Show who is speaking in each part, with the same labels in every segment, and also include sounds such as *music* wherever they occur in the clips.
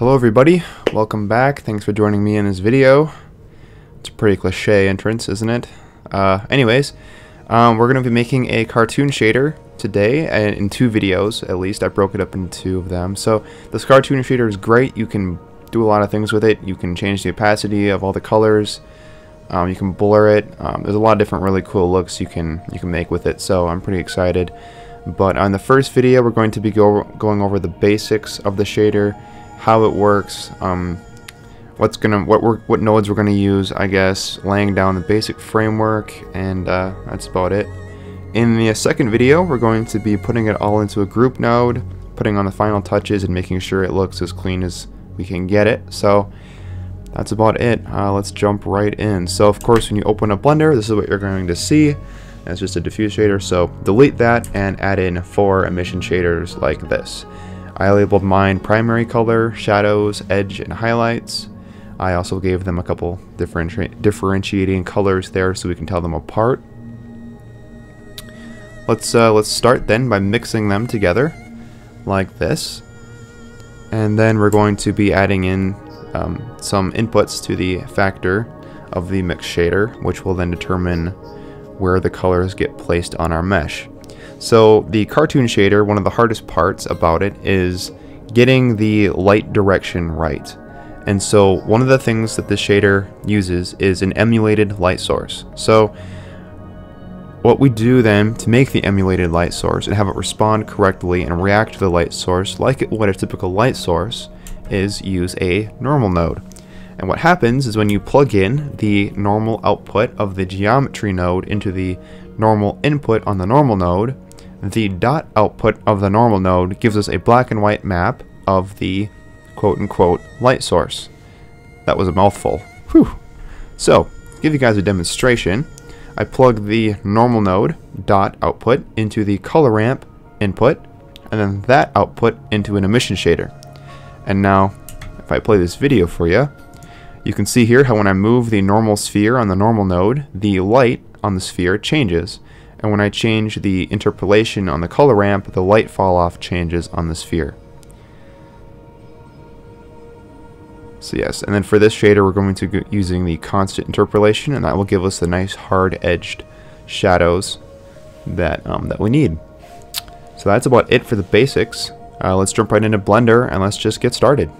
Speaker 1: Hello everybody, welcome back, thanks for joining me in this video. It's a pretty cliche entrance, isn't it? Uh, anyways, um, we're going to be making a cartoon shader today, and in two videos at least, I broke it up into two of them. So this cartoon shader is great, you can do a lot of things with it, you can change the opacity of all the colors, um, you can blur it, um, there's a lot of different really cool looks you can, you can make with it, so I'm pretty excited. But on the first video, we're going to be go going over the basics of the shader, how it works, um, what's gonna what we're, what nodes we're gonna use, I guess, laying down the basic framework, and uh, that's about it. In the second video, we're going to be putting it all into a group node, putting on the final touches, and making sure it looks as clean as we can get it. So that's about it. Uh, let's jump right in. So of course, when you open up Blender, this is what you're going to see. It's just a diffuse shader, so delete that and add in four emission shaders like this. I labeled mine primary color, shadows, edge, and highlights. I also gave them a couple differenti differentiating colors there so we can tell them apart. Let's uh, let's start then by mixing them together like this. And then we're going to be adding in um, some inputs to the factor of the mix shader, which will then determine where the colors get placed on our mesh. So the cartoon shader, one of the hardest parts about it is getting the light direction right. And so one of the things that the shader uses is an emulated light source. So what we do then to make the emulated light source and have it respond correctly and react to the light source like it would a typical light source is use a normal node. And what happens is when you plug in the normal output of the geometry node into the normal input on the normal node, the dot output of the normal node gives us a black and white map of the quote-unquote light source. That was a mouthful. Whew. So, to give you guys a demonstration, I plug the normal node dot output into the color ramp input, and then that output into an emission shader. And now, if I play this video for you, you can see here how when I move the normal sphere on the normal node, the light on the sphere changes. And when I change the interpolation on the color ramp, the light fall off changes on the sphere. So yes, and then for this shader we're going to be using the constant interpolation and that will give us the nice hard edged shadows that, um, that we need. So that's about it for the basics. Uh, let's jump right into Blender and let's just get started.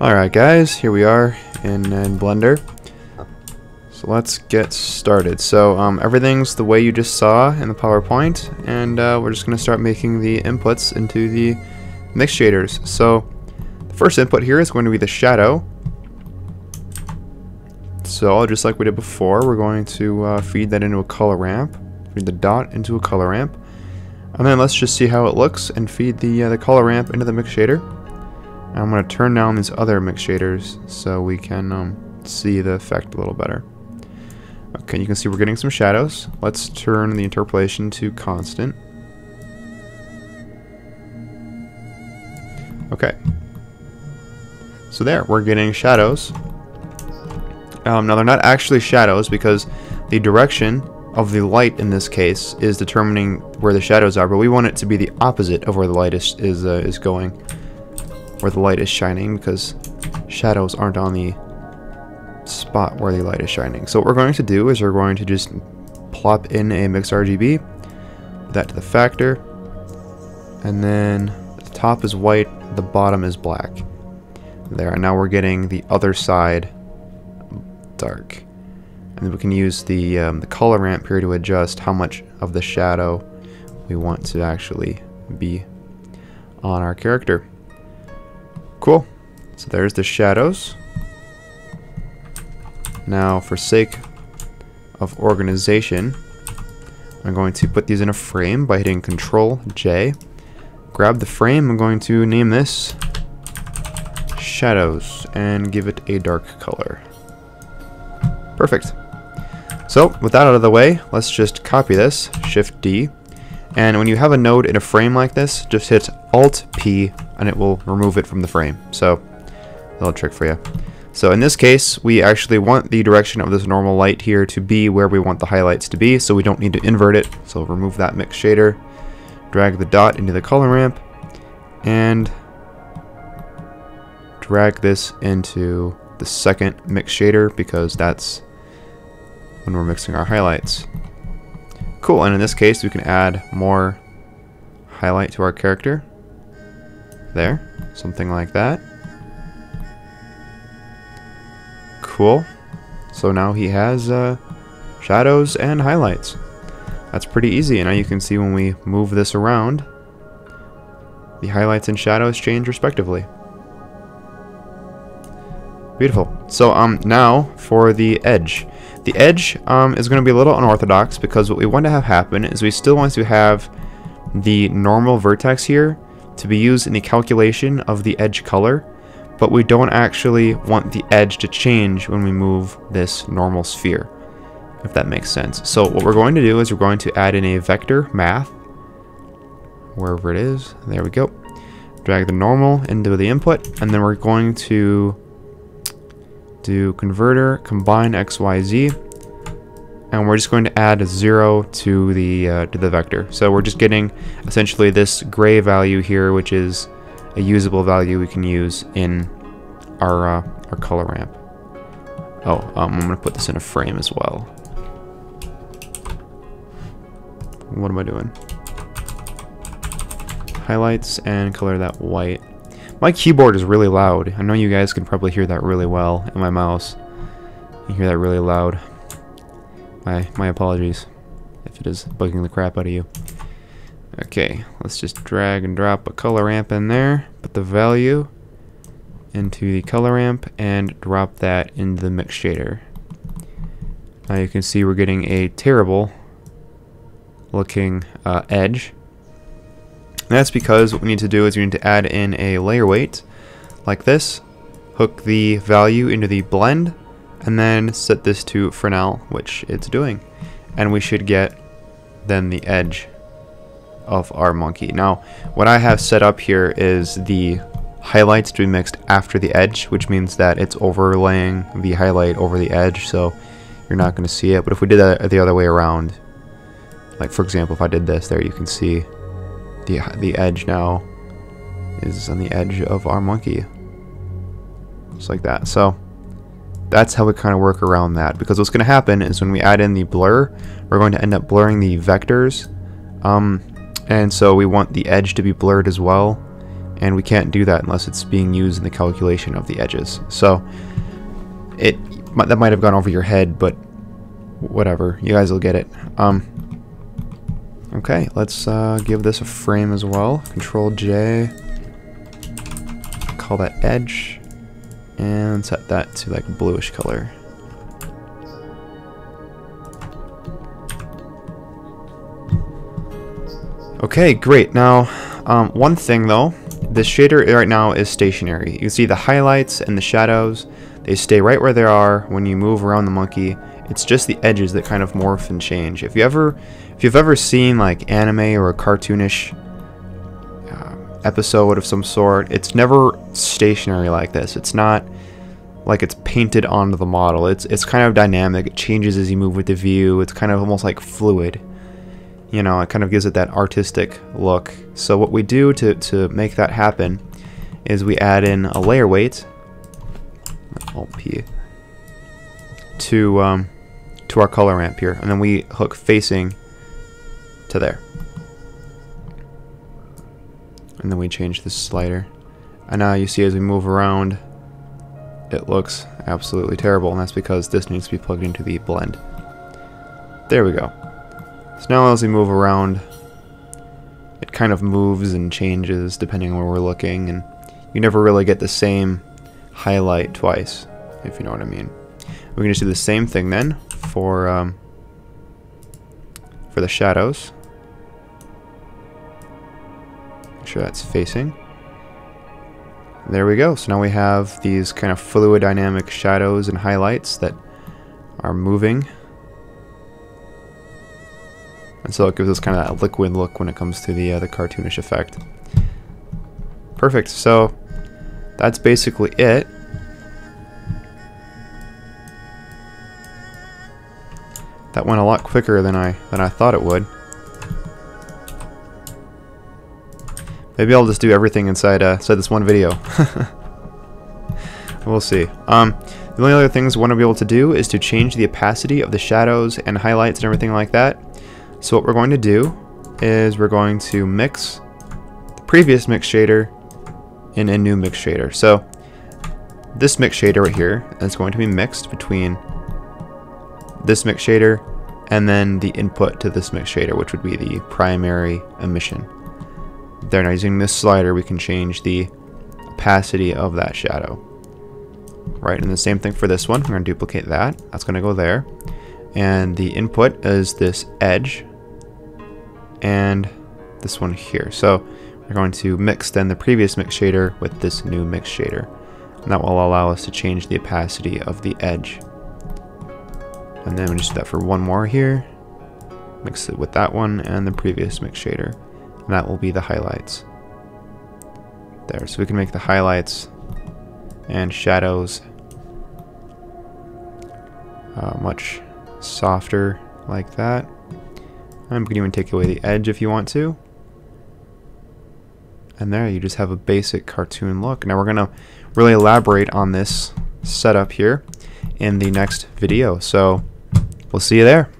Speaker 1: Alright guys, here we are in, in Blender. So let's get started. So um, everything's the way you just saw in the PowerPoint and uh, we're just going to start making the inputs into the mix shaders. So the First input here is going to be the shadow. So just like we did before, we're going to uh, feed that into a color ramp. Feed the dot into a color ramp. And then let's just see how it looks and feed the, uh, the color ramp into the mix shader. I'm going to turn down these other mix shaders so we can um, see the effect a little better. Okay, you can see we're getting some shadows. Let's turn the interpolation to constant. Okay, so there, we're getting shadows. Um, now they're not actually shadows because the direction of the light in this case is determining where the shadows are, but we want it to be the opposite of where the light is is, uh, is going, where the light is shining, because shadows aren't on the spot where the light is shining. So what we're going to do is we're going to just plop in a mix RGB, put that to the factor, and then the top is white, the bottom is black there. And now we're getting the other side dark. And we can use the, um, the color ramp here to adjust how much of the shadow we want to actually be on our character. Cool. So there's the shadows. Now, for sake of organization, I'm going to put these in a frame by hitting Control J. Grab the frame, I'm going to name this shadows and give it a dark color. Perfect. So with that out of the way, let's just copy this, Shift D, and when you have a node in a frame like this, just hit Alt P and it will remove it from the frame. So, little trick for you. So in this case, we actually want the direction of this normal light here to be where we want the highlights to be, so we don't need to invert it. So remove that mix shader, drag the dot into the color ramp, and drag this into the second mix shader because that's when we're mixing our highlights. Cool, and in this case we can add more highlight to our character. There, something like that. Cool. So now he has uh, shadows and highlights. That's pretty easy, and now you can see when we move this around, the highlights and shadows change respectively. Beautiful. So um, now for the edge. The edge um, is going to be a little unorthodox because what we want to have happen is we still want to have the normal vertex here to be used in the calculation of the edge color, but we don't actually want the edge to change when we move this normal sphere, if that makes sense. So what we're going to do is we're going to add in a vector math, wherever it is, there we go. Drag the normal into the input, and then we're going to do converter, combine XYZ, and we're just going to add a zero to the uh, to the vector. So we're just getting essentially this gray value here, which is a usable value we can use in our uh, our color ramp. Oh, um, I'm gonna put this in a frame as well. What am I doing? Highlights and color that white. My keyboard is really loud. I know you guys can probably hear that really well in my mouse. You hear that really loud. My, my apologies if it is bugging the crap out of you. Okay, let's just drag and drop a color ramp in there. Put the value into the color ramp and drop that into the mix shader. Now you can see we're getting a terrible looking uh, edge that's because what we need to do is we need to add in a layer weight like this, hook the value into the blend, and then set this to Fresnel, which it's doing. And we should get then the edge of our monkey. Now, what I have set up here is the highlights to be mixed after the edge, which means that it's overlaying the highlight over the edge, so you're not going to see it. But if we did that the other way around, like for example, if I did this there, you can see the, the edge now is on the edge of our monkey. Just like that. So that's how we kind of work around that. Because what's going to happen is when we add in the blur, we're going to end up blurring the vectors. Um, and so we want the edge to be blurred as well. And we can't do that unless it's being used in the calculation of the edges. So it that might have gone over your head, but whatever. You guys will get it. Um, Okay, let's uh, give this a frame as well. Control J. Call that edge. And set that to like bluish color. Okay, great. Now, um, one thing though, this shader right now is stationary. You can see the highlights and the shadows, they stay right where they are when you move around the monkey. It's just the edges that kind of morph and change. If you ever if you've ever seen like anime or a cartoonish uh, episode of some sort, it's never stationary like this. It's not like it's painted onto the model. It's it's kind of dynamic. It changes as you move with the view. It's kind of almost like fluid. You know, it kind of gives it that artistic look. So what we do to, to make that happen is we add in a layer weight, Alt P, to um, to our color ramp here, and then we hook facing to there. And then we change this slider. And now you see as we move around, it looks absolutely terrible, and that's because this needs to be plugged into the blend. There we go. So now as we move around, it kind of moves and changes depending on where we're looking, and you never really get the same highlight twice, if you know what I mean. We're going to do the same thing then for um, for the shadows. Make sure that's facing. There we go. So now we have these kind of fluid dynamic shadows and highlights that are moving. And so it gives us kind of that liquid look when it comes to the, uh, the cartoonish effect. Perfect. So that's basically it. That went a lot quicker than I than I thought it would. Maybe I'll just do everything inside uh, inside this one video. *laughs* We'll see. Um, the only other things we want to be able to do is to change the opacity of the shadows and highlights and everything like that. So what we're going to do is we're going to mix the previous mix shader in a new mix shader. So this mix shader right here is going to be mixed between this mix shader and then the input to this mix shader, which would be the primary emission. Then using this slider, we can change the opacity of that shadow. Right, and the same thing for this one. We're going to duplicate that. That's going to go there. And the input is this edge and this one here. So we're going to mix then the previous mix shader with this new mix shader. And that will allow us to change the opacity of the edge. And then we just do that for one more here. Mix it with that one and the previous mix shader. And that will be the highlights. There, so we can make the highlights and shadows uh, much softer like that. And we can even take away the edge if you want to. And there you just have a basic cartoon look. Now we're going to really elaborate on this setup here in the next video. So we'll see you there.